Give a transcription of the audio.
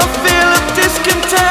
A feel of discontent.